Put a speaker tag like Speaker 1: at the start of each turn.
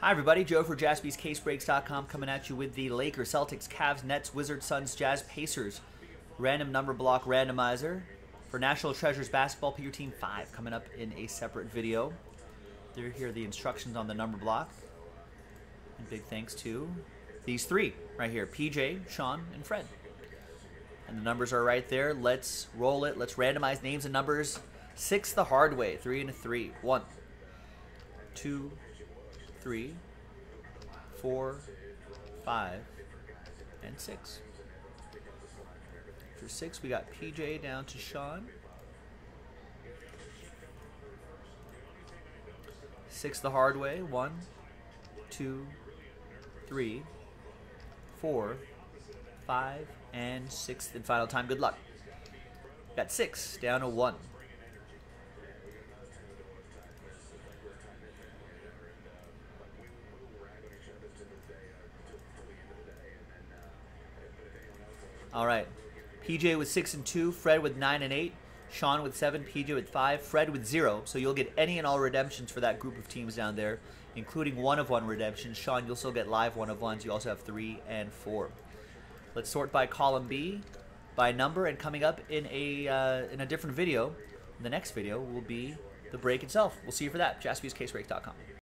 Speaker 1: Hi, everybody. Joe for jaspyscasebreaks.com coming at you with the Lakers, Celtics, Cavs, Nets, Wizards, Suns, Jazz, Pacers random number block randomizer for National Treasures Basketball. Pick team five coming up in a separate video. There, here are the instructions on the number block. And big thanks to these three right here PJ, Sean, and Fred. And the numbers are right there. Let's roll it. Let's randomize names and numbers. Six the hard way. Three and a three. One, two, three, four, five, and six. For six, we got PJ down to Sean. Six the hard way. One, two, three, four, five, and sixth and final time. Good luck. Got six down to one. All right. PJ with six and two, Fred with nine and eight, Sean with seven, PJ with five, Fred with zero. So you'll get any and all redemptions for that group of teams down there, including one of one redemptions. Sean, you'll still get live one of ones. You also have three and four. Let's sort by column B, by number, and coming up in a uh, in a different video. The next video will be the break itself. We'll see you for that. JaspysCaseBreak.com.